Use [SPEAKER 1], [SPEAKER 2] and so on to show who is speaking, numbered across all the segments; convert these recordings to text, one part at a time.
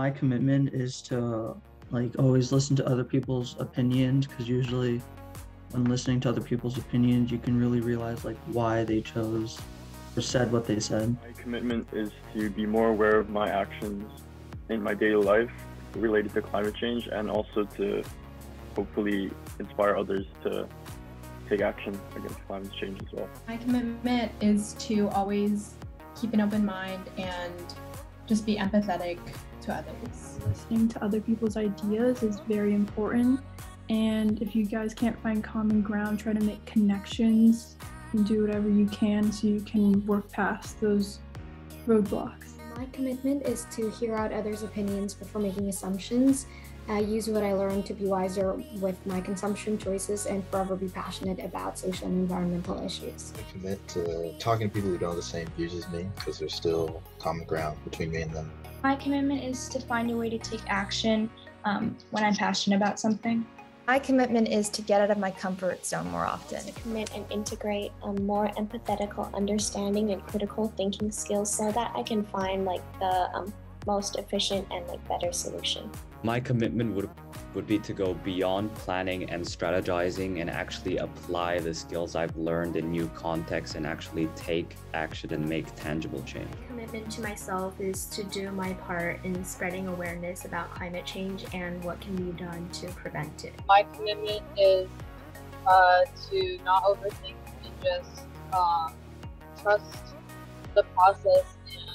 [SPEAKER 1] My commitment is to like always listen to other people's opinions because usually when listening to other people's opinions, you can really realize like why they chose or said what they said.
[SPEAKER 2] My commitment is to be more aware of my actions in my daily life related to climate change and also to hopefully inspire others to take action against climate change as well.
[SPEAKER 3] My commitment is to always keep an open mind and just be empathetic to others.
[SPEAKER 4] Listening to other people's ideas is very important. And if you guys can't find common ground, try to make connections and do whatever you can so you can work past those roadblocks.
[SPEAKER 5] My commitment is to hear out others' opinions before making assumptions, uh, use what I learned to be wiser with my consumption choices, and forever be passionate about social and environmental issues.
[SPEAKER 6] I commit to talking to people who don't have the same views as me because there's still common ground between me and them.
[SPEAKER 7] My commitment is to find a way to take action um, when I'm passionate about something.
[SPEAKER 8] My commitment is to get out of my comfort zone more often.
[SPEAKER 9] To commit and integrate a more empathetical understanding and critical thinking skills so that I can find like the um, most efficient and like better solution.
[SPEAKER 10] My commitment would would be to go beyond planning and strategizing and actually apply the skills I've learned in new contexts and actually take action and make tangible change.
[SPEAKER 11] My commitment to myself is to do my part in spreading awareness about climate change and what can be done to prevent it.
[SPEAKER 12] My commitment is uh, to not overthink and just um, trust the process and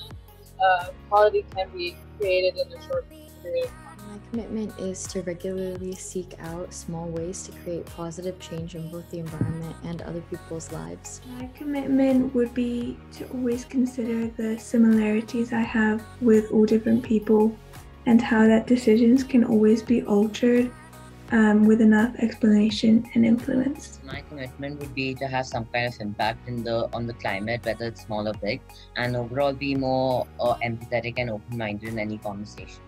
[SPEAKER 12] uh, quality can be created in a short period of time.
[SPEAKER 5] My commitment is to regularly seek out small ways to create positive change in both the environment and other people's lives.
[SPEAKER 13] My commitment would be to always consider the similarities I have with all different people and how that decisions can always be altered um, with enough explanation and influence.
[SPEAKER 14] My commitment would be to have some kind of impact in the on the climate, whether it's small or big, and overall be more uh, empathetic and open-minded in any conversation.